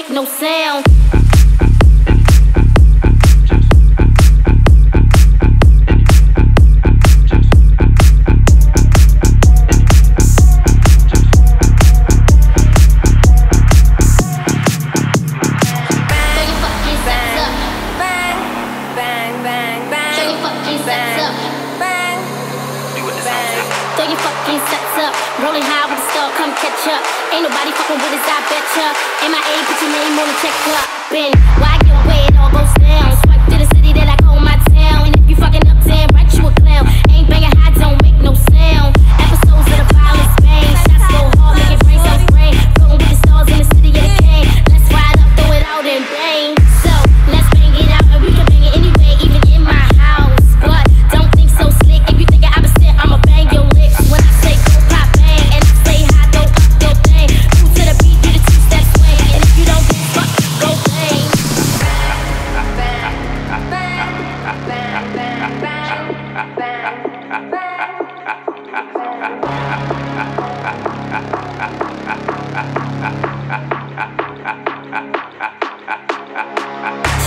make no sound. up. Rolling high with the star, come catch up. Ain't nobody fucking with us, I betcha. MIA, put your name on the check clock. Been, why get away, it all goes down.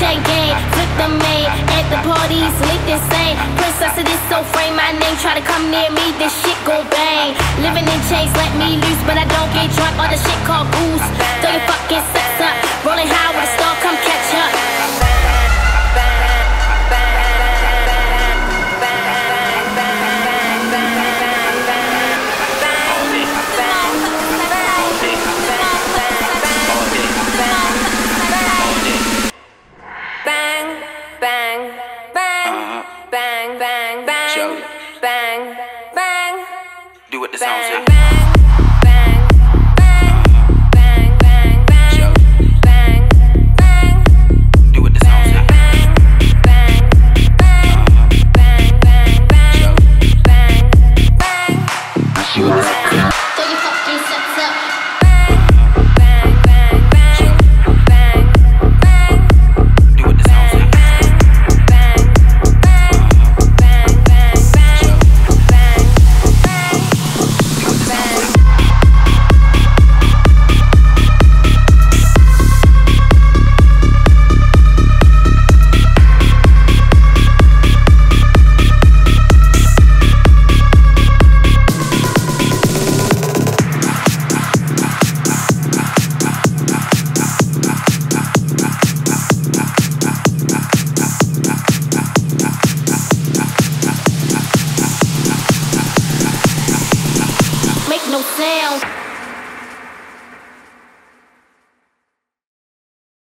check game, flip the maid At the parties, lick this same Princess of this so frame, my name Try to come near me, this shit go bang. Living in chains, let me loose But I don't get drunk, all the shit called booze Throw your fucking bang, bang, uh -huh. bang, bang, bang, bang, bang, bang. Do it the sounds. Bang, bang. no sound.